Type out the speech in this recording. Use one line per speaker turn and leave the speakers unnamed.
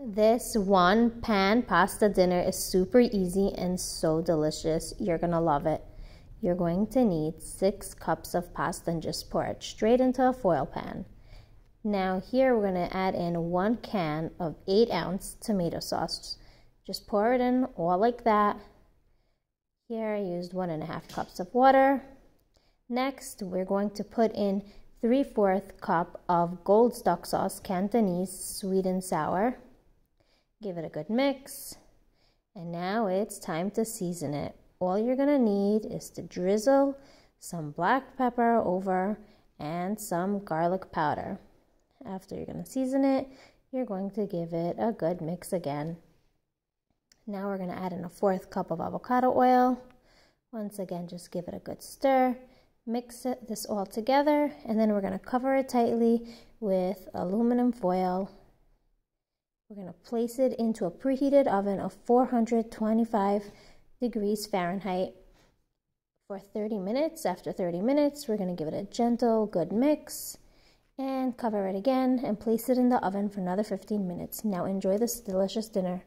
This one pan pasta dinner is super easy and so delicious. You're gonna love it. You're going to need six cups of pasta and just pour it straight into a foil pan. Now here we're gonna add in one can of eight ounce tomato sauce. Just pour it in all like that. Here I used one and a half cups of water. Next, we're going to put in 3 4th cup of Gold's duck sauce, Cantonese sweet and sour. Give it a good mix. And now it's time to season it. All you're going to need is to drizzle some black pepper over and some garlic powder. After you're going to season it, you're going to give it a good mix again. Now we're going to add in a fourth cup of avocado oil. Once again, just give it a good stir. Mix it, this all together, and then we're going to cover it tightly with aluminum foil. We're going to place it into a preheated oven of 425 degrees Fahrenheit for 30 minutes. After 30 minutes, we're going to give it a gentle, good mix and cover it again and place it in the oven for another 15 minutes. Now enjoy this delicious dinner.